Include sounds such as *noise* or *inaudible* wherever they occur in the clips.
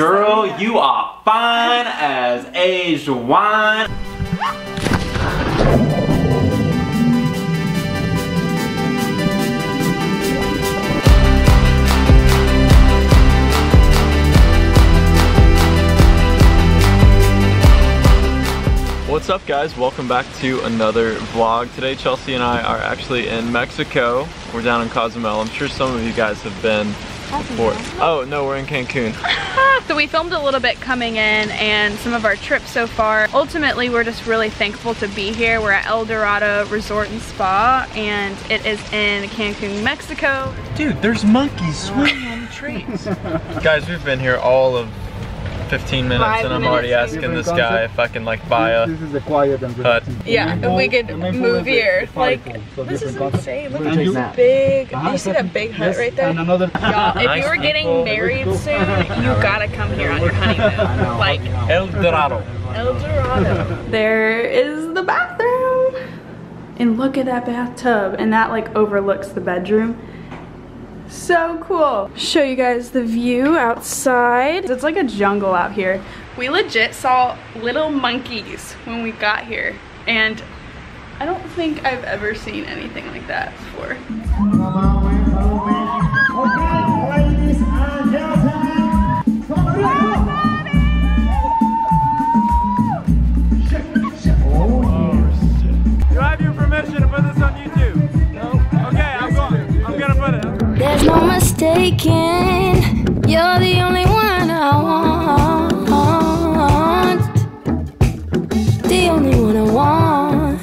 Girl, you are fine as aged wine. What's up guys? Welcome back to another vlog. Today Chelsea and I are actually in Mexico. We're down in Cozumel. I'm sure some of you guys have been before. Oh no, we're in Cancun. *laughs* So we filmed a little bit coming in and some of our trips so far. Ultimately, we're just really thankful to be here. We're at El Dorado Resort and Spa and it is in Cancun, Mexico. Dude, there's monkeys swinging on the trees. *laughs* guys, we've been here all of 15 minutes Five and I'm already asking this guy if I can like buy a This is the quiet and hut. Yeah, if we could move here. Like, this is insane. Look at this big, do you see that big hut right there? And another. Y'all, if *laughs* Nice you were getting people. married soon, *laughs* you gotta come here on your honeymoon. *laughs* Like, El Dorado. El Dorado. There is the bathroom. And look at that bathtub. And that like overlooks the bedroom. So cool. Show you guys the view outside. It's like a jungle out here. We legit saw little monkeys when we got here. And I don't think I've ever seen anything like that before. Mistaking, you're the only one I want. The only one I want.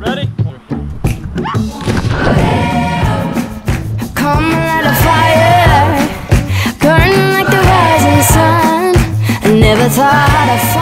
Ready? Come light a fire, burn like the rising sun. I never thought I'd.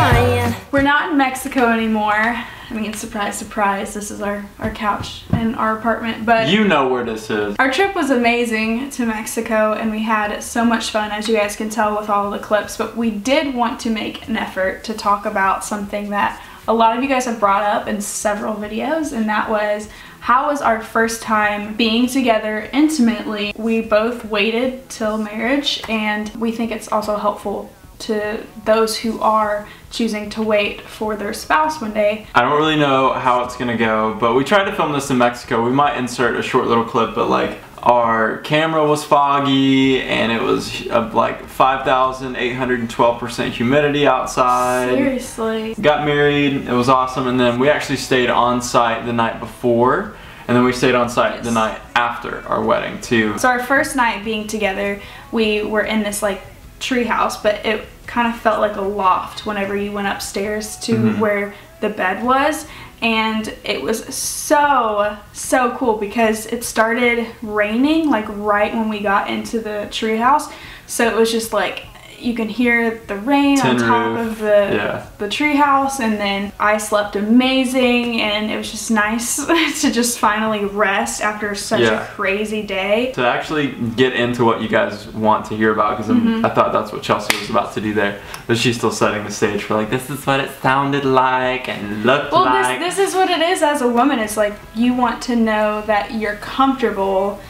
We're not in Mexico anymore. I mean, surprise, surprise. This is our, our couch in our apartment. But You know where this is. our trip was amazing to Mexico and we had so much fun, as you guys can tell with all the clips. But we did want to make an effort to talk about something that a lot of you guys have brought up in several videos, and that was how was our first time being together intimately? We both waited till marriage, and we think it's also helpful to those who are choosing to wait for their spouse one day. I don't really know how it's gonna go, but we tried to film this in Mexico. We might insert a short little clip, but like our camera was foggy and it was like 5,812% humidity outside. Seriously. Got married, it was awesome, and then we actually stayed on site the night before, and then we stayed on site the night after our wedding too. So our first night being together, we were in this like tree house, but it kind of felt like a loft whenever you went upstairs to Mhm. where the bed was. And it was so, so cool because it started raining like right when we got into the tree house. So it was just like you can hear the rain on top roof, of the yeah. the tree house and then I slept amazing and it was just nice *laughs* to just finally rest after such Yeah. a crazy day. To actually get into what you guys want to hear about, because Mm-hmm. I thought that's what Chelsea was about to do there, but she's still setting the stage for like, this is what it sounded like and looked Well, like. this, this is what it is as a woman. It's like you want to know that you're comfortable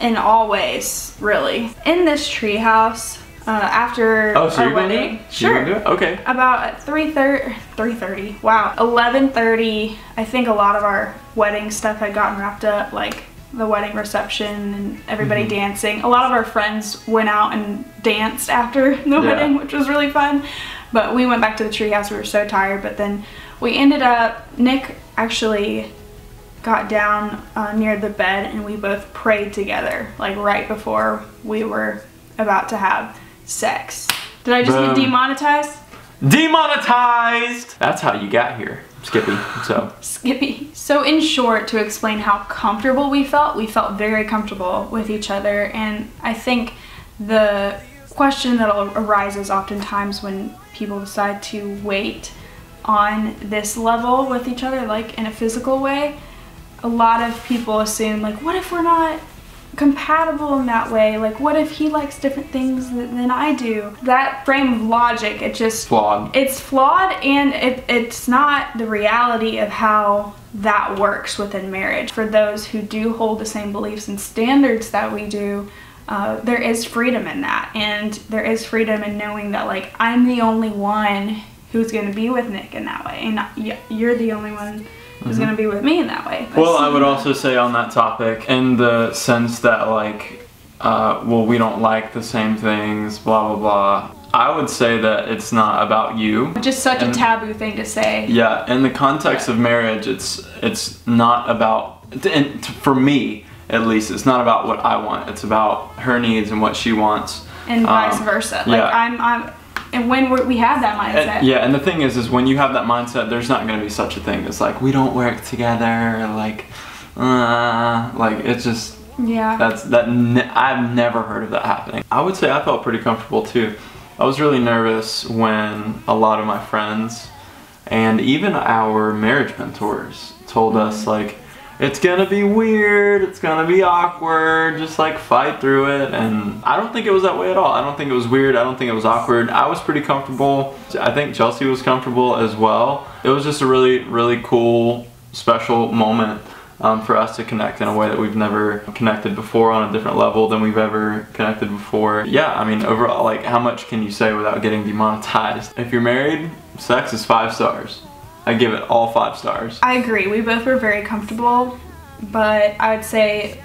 in all ways, really. In this treehouse, uh, after oh, so our wedding, sure. Okay. About at 3.30, 3.30, wow, 11.30, I think a lot of our wedding stuff had gotten wrapped up, like the wedding reception and everybody Mhm. dancing. A lot of our friends went out and danced after *laughs* the Yeah. wedding, which was really fun. But we went back to the treehouse, we were so tired, but then we ended up, Nick actually got down uh, near the bed and we both prayed together, like right before we were about to have sex. Did I just Boom. get demonetized? Demonetized! That's how you got here, Skippy. So, Skippy. So, in short, to explain how comfortable we felt, we felt very comfortable with each other. And I think the question that arises oftentimes when people decide to wait on this level with each other, like in a physical way, a lot of people assume, like, what if we're not compatible in that way? Like, what if he likes different things th- than I do? That frame of logic, it just flawed. it's flawed and it, it's not the reality of how that works within marriage. For those who do hold the same beliefs and standards that we do, uh, there is freedom in that, and there is freedom in knowing that like I'm the only one who's going to be with Nick in that way, and you're the only one who's going to be with me in that way. Well, I would also say on that topic, in the sense that like, uh, well, we don't like the same things, blah blah blah. I would say that it's not about you. just such a taboo thing to say. Yeah, in the context of marriage, it's it's not about and for me at least, it's not about what I want. It's about her needs and what she wants. and vice Um, versa. Like yeah. I'm, I'm, and when we're, we have that mindset, And, yeah, and the thing is, is when you have that mindset, there's not going to be such a thing as like we don't work together, like, uh, like it's just yeah, That's that. Ne- I've never heard of that happening. I would say I felt pretty comfortable too. I was really nervous when a lot of my friends and even our marriage mentors told us like it's gonna be weird, it's gonna be awkward, just like fight through it. And I don't think it was that way at all. I don't think it was weird. I don't think it was awkward. I was pretty comfortable. I think Chelsea was comfortable as well. It was just a really, really cool, special moment um, for us to connect in a way that we've never connected before on a different level than we've ever connected before. Yeah, I mean, overall, like, how much can you say without getting demonetized? If you're married, sex is five stars. I give it all five stars. I agree. We both were very comfortable, but I would say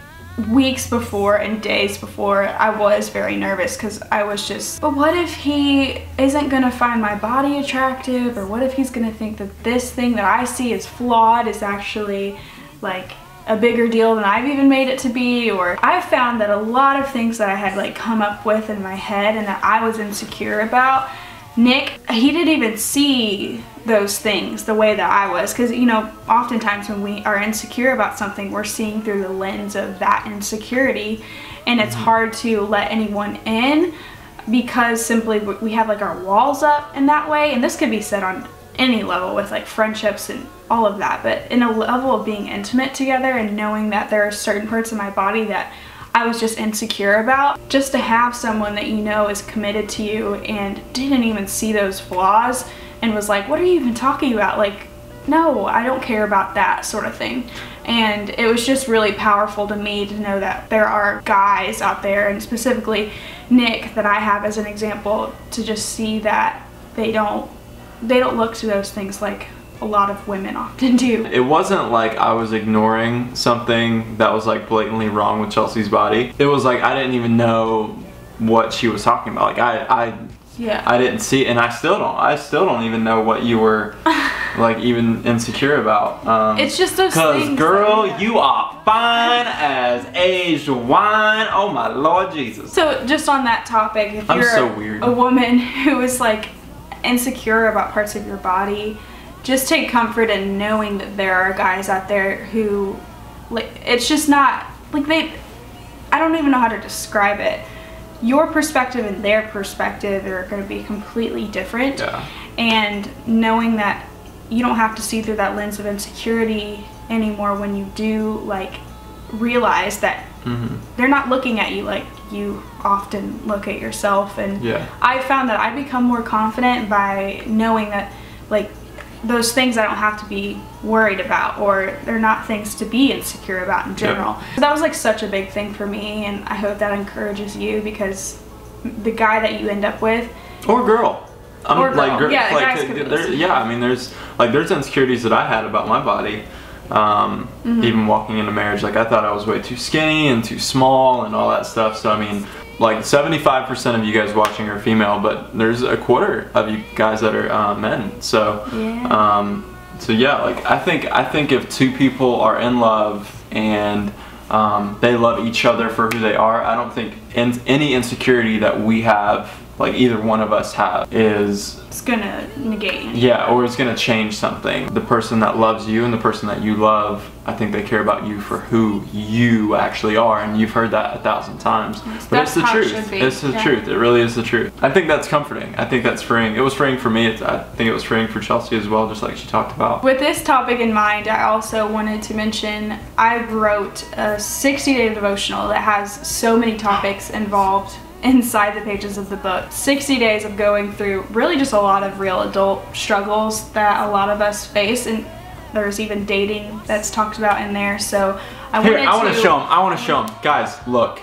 weeks before and days before, I was very nervous because I was just, but what if he isn't gonna find my body attractive, or what if he's gonna think that this thing that I see is flawed is actually like a bigger deal than I've even made it to be, or I found that a lot of things that I had like come up with in my head and that I was insecure about Nick, he didn't even see those things the way that I was. Because, you know, oftentimes when we are insecure about something, we're seeing through the lens of that insecurity. And it's mm-hmm. hard to let anyone in because simply we have like our walls up in that way. And this could be said on any level with like friendships and all of that. But in a level of being intimate together and knowing that there are certain parts of my body that I was just insecure about. Just to have someone that you know is committed to you and didn't even see those flaws and was like, what are you even talking about? Like, no, I don't care about that sort of thing. And it was just really powerful to me to know that there are guys out there, and specifically Nick, that I have as an example, to just see that they don't they don't look to those things like a lot of women often do. It wasn't like I was ignoring something that was like blatantly wrong with Chelsea's body. It was like I didn't even know what she was talking about. Like I, I Yeah. I didn't see, and I still don't. I still don't even know what you were *laughs* like even insecure about. Um, It's just those Cause things girl, you are fine as aged wine. Oh my Lord Jesus. So just on that topic, if I'm you're so a woman who is like insecure about parts of your body, just take comfort in knowing that there are guys out there who like it's just not like they I don't even know how to describe it. Your perspective and their perspective are going to be completely different. Yeah. And knowing that you don't have to see through that lens of insecurity anymore when you do like realize that Mm-hmm. they're not looking at you like you often look at yourself and Yeah. i found that i become more confident by knowing that like those things i don't have to be worried about or they're not things to be insecure about in general so that was like such a big thing for me and i hope that encourages you because the guy that you end up with Or girl. I'm Or girl. like, gir- Yeah, like, guys could be there- yeah. I mean, there's like there's insecurities that I had about my body. Um, Mm-hmm. Even walking into marriage, like I thought I was way too skinny and too small and all that stuff. So I mean, like 75% of you guys watching are female, but there's a quarter of you guys that are uh, men. So Yeah. um, so yeah, like I think I think if two people are in love and um, they love each other for who they are, I don't think in, any insecurity that we have, like either one of us have, is it's gonna negate yeah, or it's gonna change something. The person that loves you and the person that you love, I think they care about you for who you actually are, and you've heard that a thousand times. But it's the how it truth. It's the yeah. truth. It really is the truth. I think that's comforting. I think that's freeing. It was freeing for me. It's, I think it was freeing for Chelsea as well, just like she talked about. With this topic in mind, I also wanted to mention I wrote a 60 day devotional that has so many topics involved inside the pages of the book. 60 days of going through really just a lot of real adult struggles that a lot of us face, and there's even dating that's talked about in there. So I Here, I want to show them. I want to show them, guys. Look,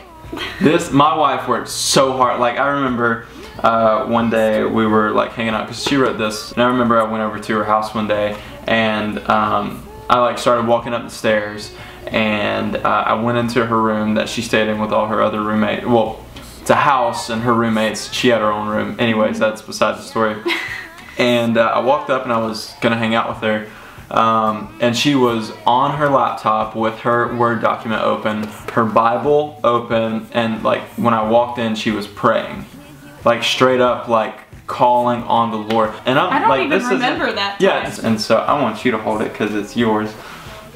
this *laughs* my wife worked so hard. Like I remember uh, one day we were like hanging out because she wrote this, and I remember I went over to her house one day and um, I like started walking up the stairs and uh, I went into her room that she stayed in with all her other roommates. Well, it's a house and her roommates. She had her own room. Anyways, that's beside the story. *laughs* and uh, I walked up and I was gonna hang out with her. Um, and she was on her laptop with her Word document open, her Bible open, and like when I walked in, she was praying, like straight up, like calling on the Lord. And I'm I don't like, even this remember that Yeah, time. it's- and so I want you to hold it because it's yours.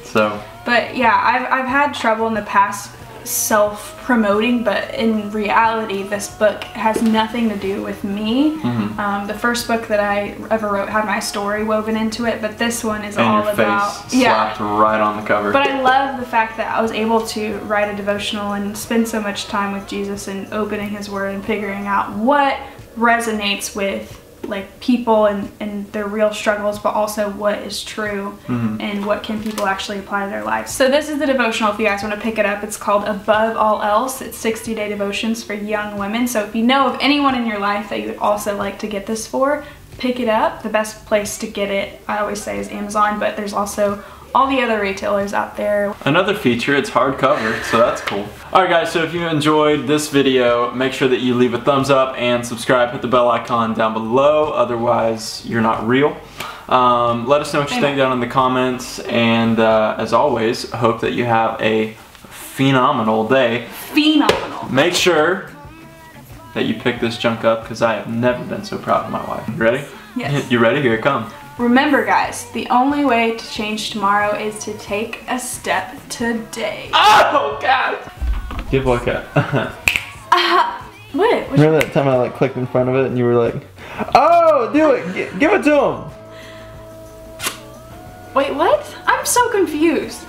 So But yeah, I've, I've had trouble in the past self promoting, but in reality, this book has nothing to do with me. Mm-hmm. Um, the first book that I ever wrote had my story woven into it, but this one is and all about yeah. slapped right on the cover. But I love the fact that I was able to write a devotional and spend so much time with Jesus and opening His Word and figuring out what resonates with like people and, and their real struggles, but also what is true mm-hmm. and what can people actually apply to their lives. So this is the devotional. If you guys want to pick it up, it's called Above All Else. It's 60 day devotions for young women. So if you know of anyone in your life that you would also like to get this for, pick it up. The best place to get it, I always say, is Amazon, but there's also all the other retailers out there. Another feature, it's hardcover, so that's cool. Alright guys, so if you enjoyed this video, make sure that you leave a thumbs up and subscribe, hit the bell icon down below, otherwise you're not real. Um, let us know what you think down in the comments, and uh, as always, hope that you have a phenomenal day. Phenomenal. Make sure that you pick this junk up, because I have never been so proud of my wife. You ready? Yes. You ready? Here it comes. Remember, guys, the only way to change tomorrow is to take a step today. Oh, God! Give like a... *laughs* Uh-huh. What? What- Remember that time I like clicked in front of it and you were like, "Oh, do it! G- give it to him!" Wait, what? I'm so confused.